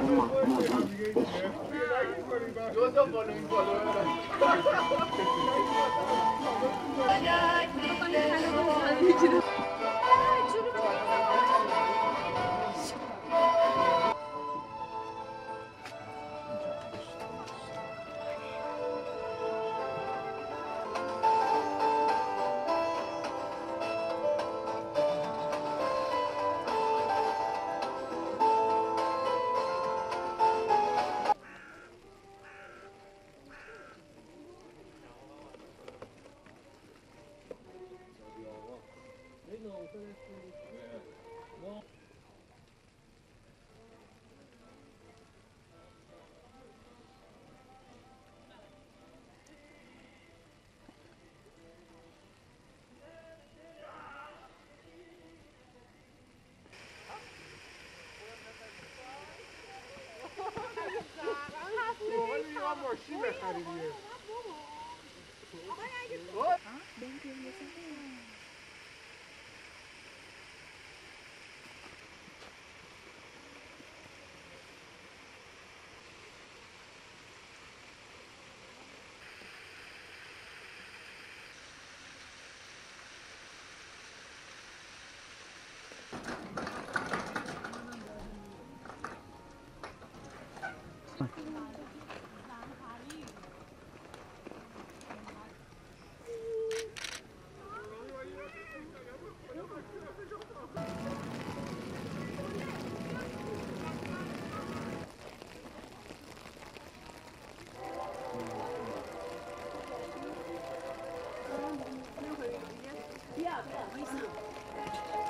Yo فرمانی بریم Obrigada.